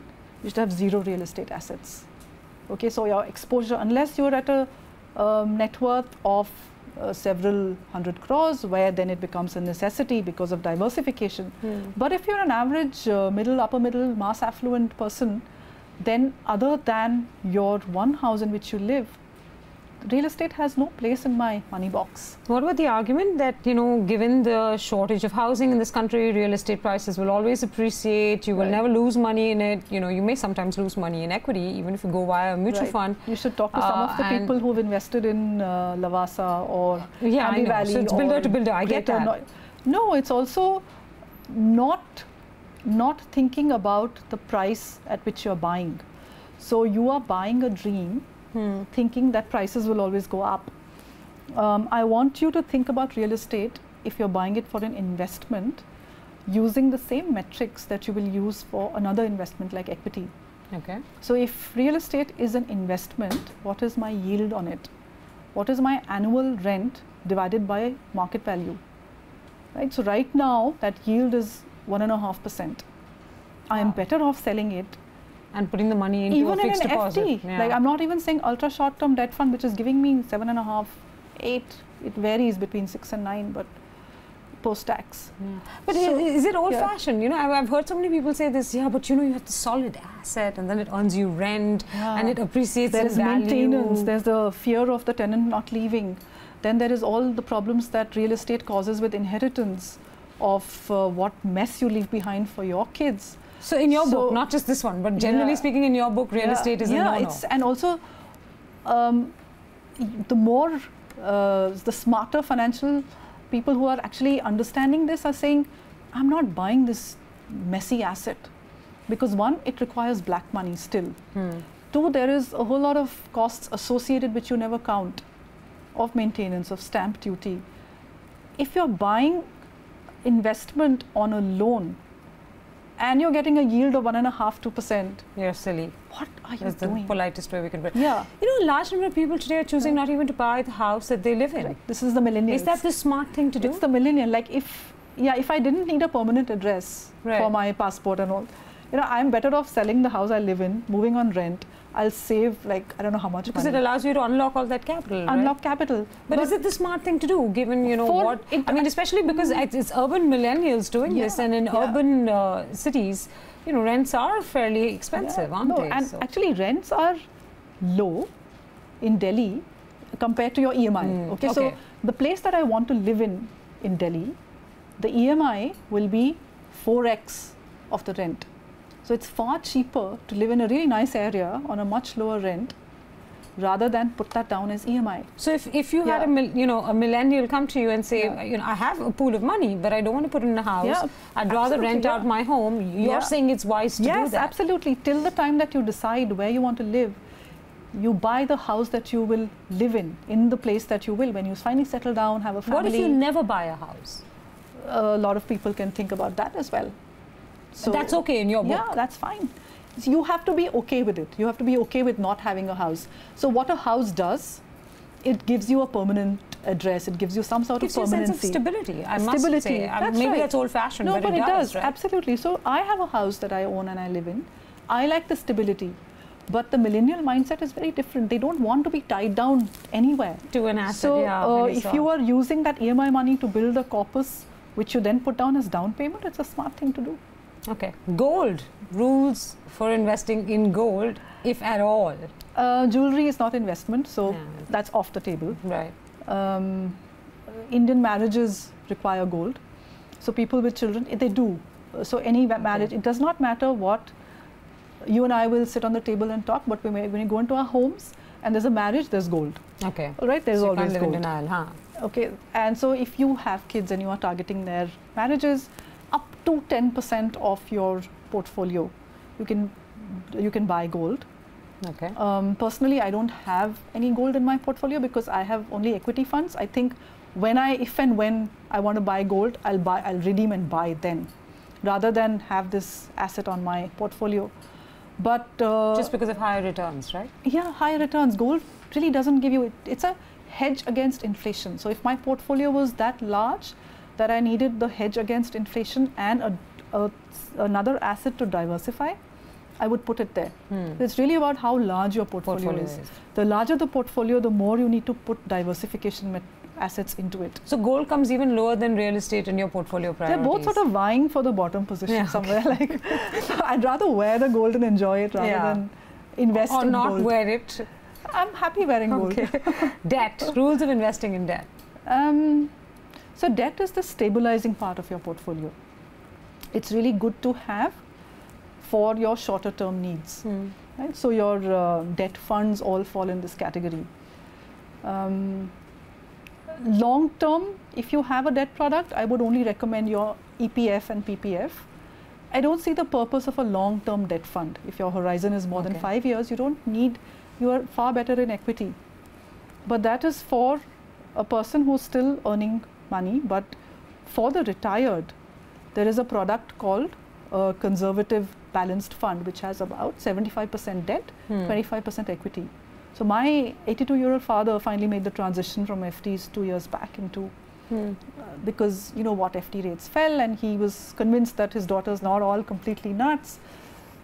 you should have zero real estate assets. Okay, so your exposure, unless you're at a um, net worth of uh, several hundred crores, where then it becomes a necessity because of diversification. But if you're an average uh, middle, upper middle, mass affluent person, then other than your one house in which you live, real estate has no place in my money box. What about the argument that, you know, given the shortage of housing in this country, real estate prices will always appreciate, you will Right. never lose money in it, you know, you may sometimes lose money in equity, even if you go via a mutual Right. fund. You should talk to some Uh, of the people who've invested in uh, Lavasa or Yeah, I know. Valley. So it's builder to builder, I get that. Noi- No, it's also not not thinking about the price at which you're buying. So you are buying a dream, Hmm. thinking that prices will always go up. Um, I want you to think about real estate if you're buying it for an investment, using the same metrics that you will use for another investment like equity. Okay. So if real estate is an investment, what is my yield on it? What is my annual rent divided by market value? Right. So right now that yield is one and a half percent. I am better off selling it And putting the money into even a in fixed an deposit. FD. Yeah. Like I'm not even saying ultra short term debt fund, which is giving me seven and a half, eight. It varies between six and nine, but post tax. Yeah. But So- is it old yeah. fashioned? You know, I've, I've heard so many people say this, yeah, but you know, you have the solid asset and then it earns you rent and it appreciates there in is value. maintenance there's the fear of the tenant not leaving then there is all the problems that real estate causes with inheritance of uh, what mess you leave behind for your kids So in your So- book, not just this one, but generally Yeah. speaking, in your book, real yeah, estate is yeah, a no-no. it's and also um, the more uh, the smarter financial people who are actually understanding this are saying i'm not buying this messy asset because one it requires black money still Hmm. Two, there is a whole lot of costs associated which you never count of maintenance, of stamp duty. If you're buying investment on a loan and you're getting a yield of one and a half, two percent, You're silly. what are you That's the doing? politest way we can put it. Yeah, You know, a large number of people today are choosing not even to buy the house that they live in. right. this is the millennials. Is that the smart thing to do? It's the millennial. Like if, yeah, if I didn't need a permanent address Right. for my passport and all, you know, I'm better off selling the house I live in, moving on rent. I'll save like I don't know how much because it allows you to unlock all that capital. right? Unlock capital. But, is it the smart thing to do, given you know what? it- I mean, especially because it's it's urban millennials doing this, and in yeah. urban uh, cities, you know, rents are fairly expensive, Yeah. aren't no, they? and So- actually rents are low in Delhi compared to your EMI. Mm, okay, okay. so the place that I want to live in in Delhi, the EMI will be 4x of the rent. So it's far cheaper to live in a really nice area on a much lower rent rather than put that down as EMI. So if, if you had a mil, you know a millennial come to you and say Yeah. you know I have a pool of money but I don't want to put it in a house Yeah, I'd rather rent yeah. out my home you're Yeah. saying it's wise to do that. yes, absolutely. Till the time that you decide where you want to live, you buy the house that you will live in, in the place that you will. When you finally settle down, have a family. what if you never buy a house a lot of people can think about that as well. So that's okay in your book Yeah, that's fine. So you have to be okay with it. You have to be okay with not having a house. So what a house does, it gives you a permanent address. It gives you some sort gives of you a sense permanency. of stability I must Stability, say I- that's maybe right. that's old fashioned no, but, but it, does, right? absolutely. So I have a house that I own and I live in. I like the stability. But the millennial mindset is very different. They don't want to be tied down anywhere. to an asset So, yeah uh, if so. you are using that EMI money to build a corpus, which you then put down as down payment, it's a smart thing to do. Okay. Gold. Rules for investing in gold, if at all. Uh, jewelry is not investment, so Yeah. that's off the table. Right. Um, Indian marriages require gold, so people with children they do. So any marriage, it does not matter what. You and I will sit on the table and talk, but when we, go into our homes and there's a marriage, there's gold. Okay. All right, there's so always gold. denial, huh? Okay, and so if you have kids and you are targeting their marriages, up to 10% of your portfolio, you can you can buy gold. Okay. Um, personally, I don't have any gold in my portfolio because I have only equity funds. I think when I, if and when I want to buy gold, I'll buy, I'll redeem and buy then, rather than have this asset on my portfolio. But uh, Just because of higher returns, right? yeah, higher returns. Gold really doesn't give you it. It's a hedge against inflation. So if my portfolio was that large that I needed the hedge against inflation and a, a, another asset to diversify, I would put it there. Hmm. It's really about how large your portfolio, Portfolio is. is. The larger the portfolio, the more you need to put diversification met- assets into it. So gold comes even lower than real estate in your portfolio priorities. They're both sort of vying for the bottom position Yeah, somewhere. Like, I'd rather wear the gold and enjoy it rather Yeah. than invest in gold. or in not gold. wear it. I'm happy wearing gold. Debt. Rules of investing in debt. Um, so debt is the stabilizing part of your portfolio. It's really good to have for your shorter term needs. Hmm. Right? So your uh, debt funds all fall in this category. Um, long term, if you have a debt product, I would only recommend your EPF and PPF. I don't see the purpose of a long term debt fund. If your horizon is more than five years, you don't need, you are far better in equity. But that is for a person who's still earning money. But for the retired, there is a product called a conservative balanced fund, which has about 75% debt, Hmm. 25% equity. So my 82 year old father finally made the transition from FDs two years back into Hmm. uh, because you know what FD rates fell and he was convinced that his daughter's not all completely nuts.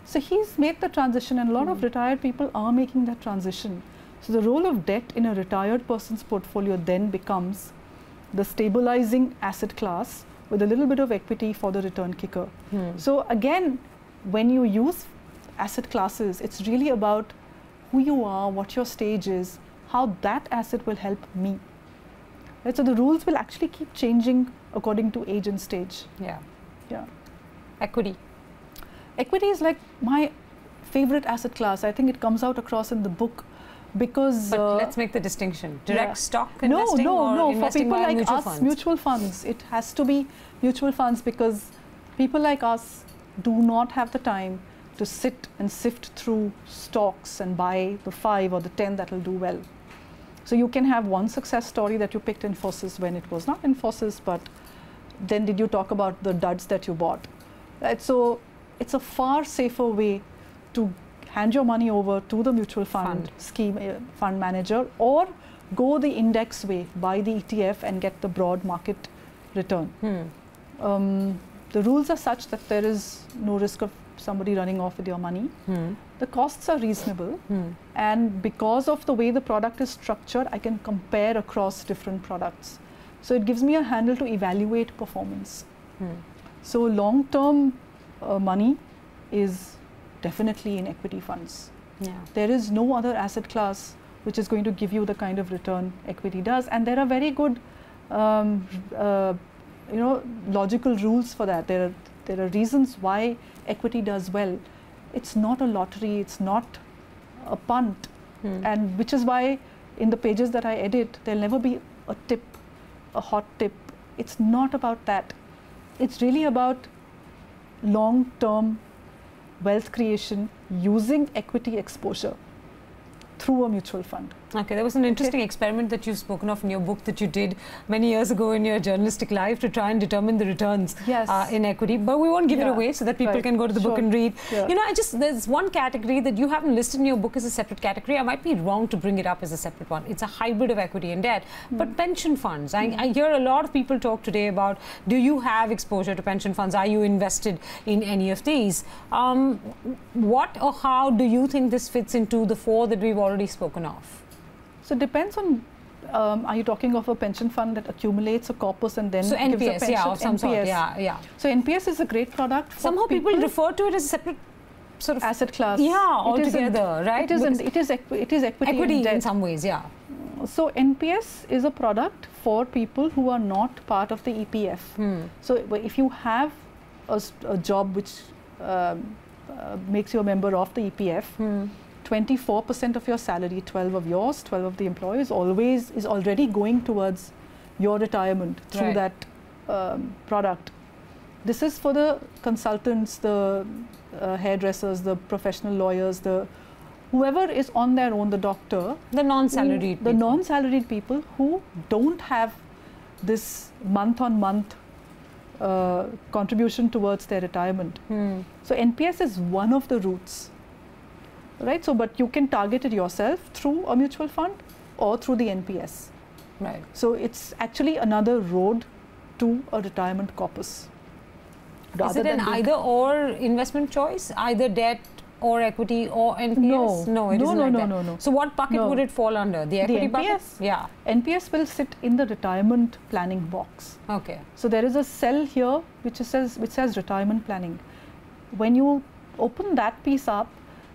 So he's made the transition and a lot of Hmm. retired people are making that transition. So the role of debt in a retired person's portfolio then becomes the stabilizing asset class with a little bit of equity for the return kicker. Hmm. So again, when you use asset classes, it's really about who you are, what your stage is, how that asset will help me. Right? So the rules will actually keep changing according to age and stage. Yeah. Yeah. Equity. Equity is like my favorite asset class. I think it comes out across in the book because But uh, let's make the distinction. Direct yeah. stock no, investing no, or no. For people like mutual us, funds? mutual funds, it has to be mutual funds because people like us do not have the time to sit and sift through stocks and buy the five or the ten that will do well. So you can have one success story that you picked Infosys when it was not Infosys, but then did you talk about the duds that you bought? Right. So it's a far safer way to hand your money over to the mutual fund, Fund. scheme uh, fund manager or go the index way, buy the ETF and get the broad market return. Hmm. Um, the rules are such that there is no risk of somebody running off with your money. Hmm. The costs are reasonable, Hmm. and because of the way the product is structured, I can compare across different products. So it gives me a handle to evaluate performance. Hmm. So long term uh, money is definitely in equity funds. Yeah. There is no other asset class which is going to give you the kind of return equity does, and there are very good, um, uh, you know, logical rules for that. There are there are reasons why equity does well. It's not a lottery. It's not a punt, Hmm. and which is why in the pages that I edit, there'll never be a tip, a hot tip. It's not about that. It's really about long term wealth creation using equity exposure through a mutual fund. Okay, there was an interesting experiment that you've spoken of in your book that you did many years ago in your journalistic life to try and determine the returns Yes. uh, in equity. But we won't give it away so that people right, can go to the book and read. yeah. You know, I just there's one category that you haven't listed in your book as a separate category. I might be wrong to bring it up as a separate one. It's a hybrid of equity and debt. Hmm. But pension funds, I, I hear a lot of people talk today about do you have exposure to pension funds? Are you invested in any of these? Um, what or how do you think this fits into the four that we've already spoken of? So it depends on um, are you talking of a pension fund that accumulates a corpus and then so gives a NPS, pension? yeah, of some NPS. sort, yeah, yeah. So NPS is a great product. Somehow people, refer to it as a separate sort of asset class. yeah altogether, right? It isn't. Because It is. It is equity, equity in some ways, yeah. So NPS is a product for people who are not part of the EPF. Hmm. So if you have a, a job which um, uh, makes you a member of the EPF, Hmm. 24% of your salary, 12 of yours, 12 of the employees, always is already going towards your retirement through Right. that um, product. This is for the consultants, the uh, hairdressers, the professional lawyers, the whoever is on their own, the doctor, The non-salaried who- the people. non-salaried people who don't have this month-on-month uh, contribution towards their retirement. Hmm. So NPS is one of the routes, right? So, but you can target it yourself through a mutual fund or through the NPS. Right. So it's actually another road to a retirement corpus. Is it an either or investment choice? Either debt or equity or NPS? No. No, it No, no, like no, that. no, no. So what bucket No. would it fall under? The equity bucket? NPS? Yeah. NPS will sit in the retirement planning box. Okay. So there is a cell here which says which says retirement planning. When you open that piece up,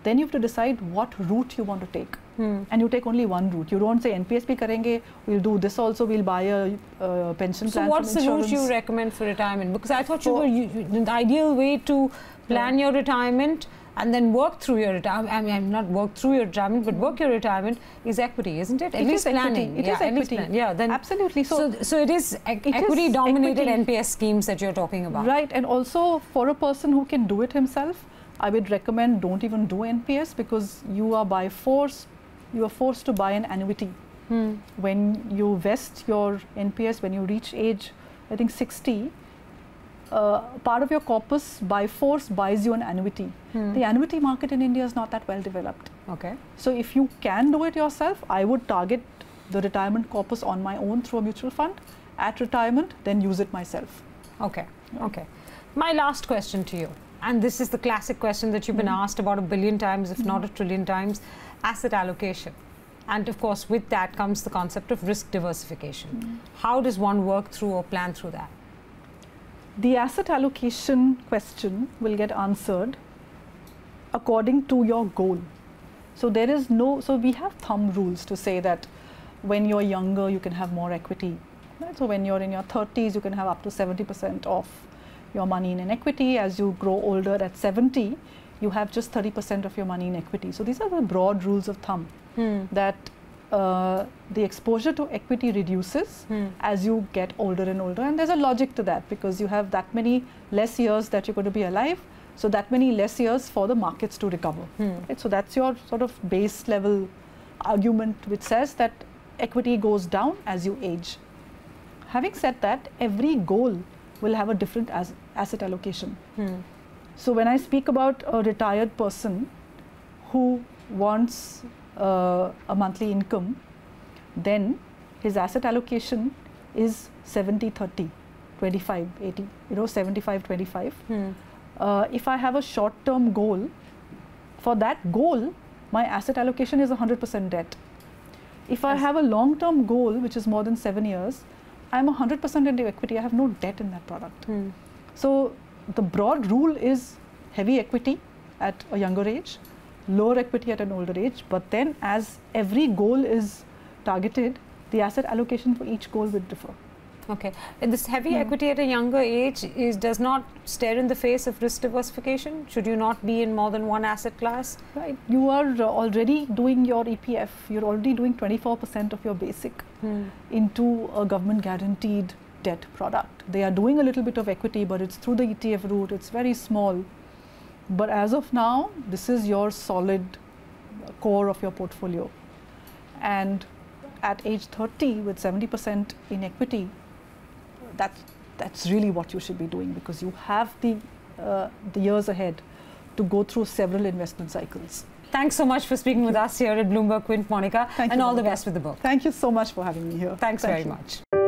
then you have to decide what route you want to take. Hmm. And you take only one route. You don't say NPS karenge, we'll do this also, we'll buy a uh, pension So plan what's from the route you recommend for retirement? Because I thought you were you, you- the ideal way to plan your retirement and then work through your retirement. I mean, not work through your retirement, but work your retirement is equity, isn't it? At It least is equity. planning. It yeah, is equity. plan- Yeah. Then Absolutely. So, so, so it is ec- It is equity dominated equity. NPS schemes that you're talking about. right, and also for a person who can do it himself, I would recommend don't even do NPS because you are by force, you are forced to buy an annuity. Hmm. when you vest your NPS, when you reach age, I think 60, uh, part of your corpus by force buys you an annuity. Hmm. The annuity market in India is not that well developed. Okay. So if you can do it yourself, I would target the retirement corpus on my own through a mutual fund. At retirement, then use it myself. Okay. Okay. My last question to you, and this is the classic question that you've been Mhm. asked about a billion times, if not a trillion times asset allocation. And of course, with that comes the concept of risk diversification. How does one work through or plan through that? The asset allocation question will get answered according to your goal. So there is no, so we have thumb rules to say that when you're younger, you can have more equity. Right? So when you're in your 30s, you can have up to 70% of your money in an equity. As you grow older at 70, you have just 30% of your money in equity. So these are the broad rules of thumb that uh, the exposure to equity reduces Hmm. as you get older and older. And there's a logic to that because you have that many less years that you're going to be alive, so that many less years for the markets to recover. Hmm. Right? So that's your sort of base level argument which says that equity goes down as you age. Having said that, every goal will have a different as- asset allocation. Hmm. So when I speak about a retired person who wants uh, a monthly income, then his asset allocation is 70 30, 25 80, you know, 75 25. Hmm. Uh, if I have a short term goal, for that goal, my asset allocation is 100% debt. If I have a long term goal, which is more than seven years, I'm 100% into equity. I have no debt in that product. Hmm. So the broad rule is heavy equity at a younger age, lower equity at an older age. But then, as every goal is targeted, the asset allocation for each goal will differ. Okay. And this heavy Hmm. equity at a younger age is does not stare in the face of risk diversification. Should you not be in more than one asset class? Right? You are uh, already doing your EPF. You're already doing 24% of your basic Hmm. into a government guaranteed debt product. They are doing a little bit of equity, but it's through the ETF route. It's very small. But as of now, this is your solid core of your portfolio. And at age 30, with 70% in equity, that's, that's really what you should be doing because you have the, uh, the years ahead to go through several investment cycles. Thanks so much for speaking with us here at Bloomberg Quint, Monika, Thank and you, all the best with the book. Thank you so much for having me here. Thanks Thank very you. much.